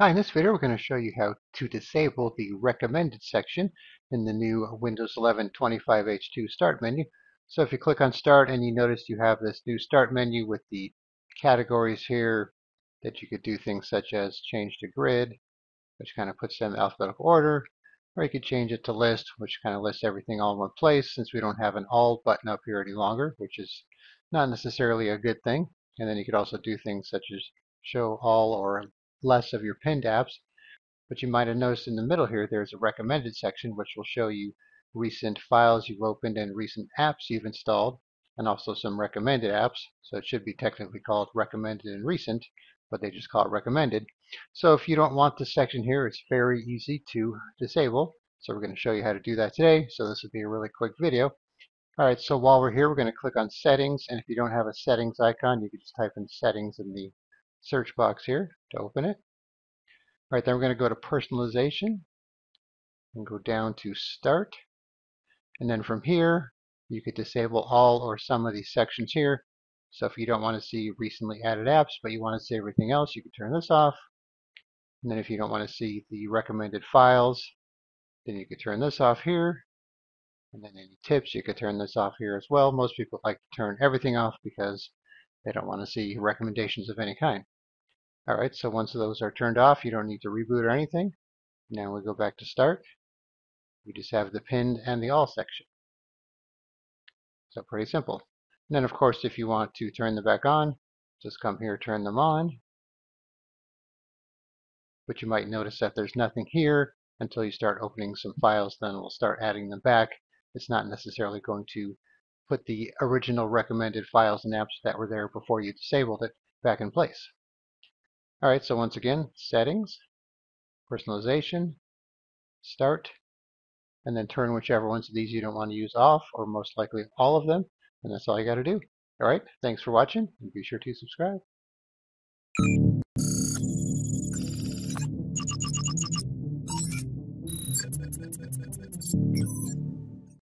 Hi, in this video we're going to show you how to disable the recommended section in the new Windows 11 25H2 start menu. So if you click on start and you notice you have this new start menu with the categories here that you could do things such as change to grid, which kind of puts them in alphabetical order, or you could change it to list, which kind of lists everything all in one place since we don't have an all button up here any longer, which is not necessarily a good thing. And then you could also do things such as show all or less of your pinned apps. But you might have noticed in the middle here there's a recommended section which will show you recent files you've opened and recent apps you've installed and also some recommended apps. So it should be technically called recommended and recent, but they just call it recommended. So if you don't want this section here, it's very easy to disable. So we're going to show you how to do that today. So this will be a really quick video. Alright, so while we're here, we're going to click on settings. And if you don't have a settings icon, you can just type in settings in the search box here to open it. All right, then we're going to go to personalization and go down to start. And then from here, you could disable all or some of these sections here. So if you don't want to see recently added apps, but you want to see everything else, you can turn this off. And then if you don't want to see the recommended files, then you could turn this off here. And then any tips, you could turn this off here as well. Most people like to turn everything off because they don't want to see recommendations of any kind. Alright, so once those are turned off, you don't need to reboot or anything. Now we go back to start. We just have the pinned and the all section. So pretty simple. And then of course if you want to turn them back on, just come here, turn them on. But you might notice that there's nothing here until you start opening some files, then we'll start adding them back. It's not necessarily going to put the original recommended files and apps that were there before you disabled it back in place. Alright, so once again, settings, personalization, start, and then turn whichever ones of these you don't want to use off, or most likely all of them, and that's all you got to do. Alright, thanks for watching, and be sure to subscribe.